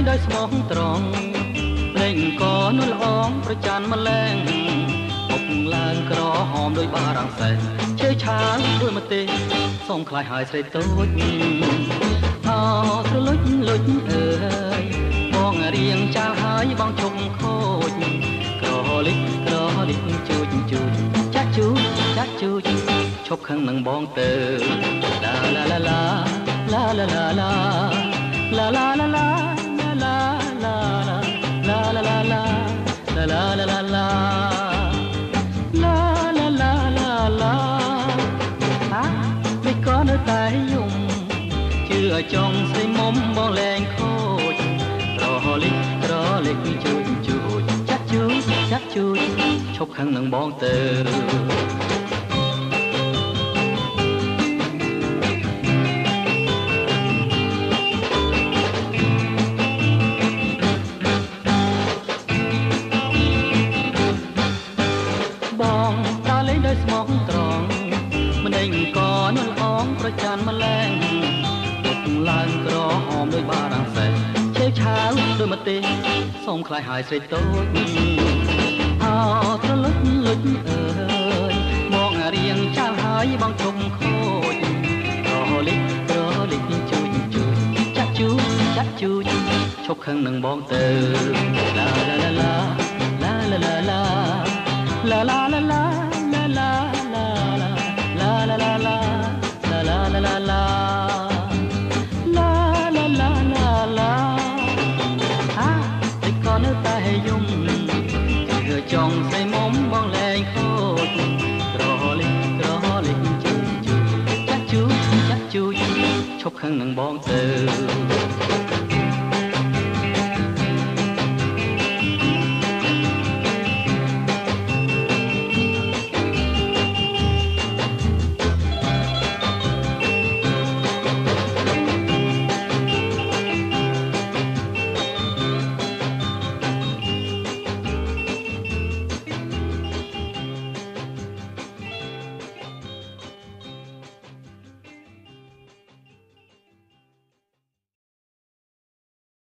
ស្មោះត្រង់លេងកនួនល្អងប្រច័នម្លែងអុកឡើងក្រហមដោយបារាំងសែជើឆាងដូចម្ទេសសូមខ្លាចហើយស្រីតូចអោត្រលុចលុចអើយបងរៀងចាស់ហើយបងជុំខូចក្រលិចក្រលិចជូចជូចចាក់ជូចចាក់ជូចឈប់ខឹងនឹងបងទៅឡាឡាឡាឡាឡាឡាឡាឡាឡាឡាឡាឡា ចង់ស្រីមុំបងលែងខូចក្រលិចក្រលិចជួយជួយចាក់ជួយចាក់ជួយឈប់ខឹងនឹងបងទៅបងដើរលេងដោយស្មោះត្រង់ម្នេញកនួនអងប្រច័នម្លែងពុក ឡើងក្រហមដោយបារាំងសែឆេវឆាវដោយម្ទេសសូមខ្លាចហើយស្រីតូចអោត្រលុចលុចអើយមករៀងចាំហើយបងជុំខូចក្រលិចក្រលិចជួយជួយចាក់ជួយចាក់ជួយឈប់ខឹងនឹងបងទៅឡាឡាឡាឡាឡាឡាឡា la la la នៅតែយំគឺចង់ស្រីមុំបងលែងខូចក្រលិចក្រលិចជួយជួយចាក់ជួយចាក់ជួយឈប់ខឹងនឹងបងទៅ